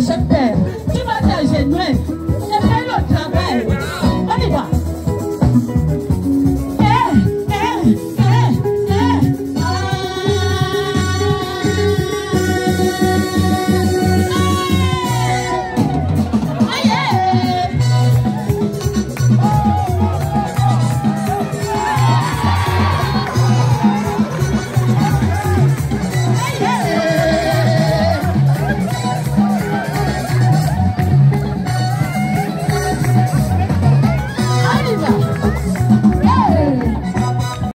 chef père. tu va dire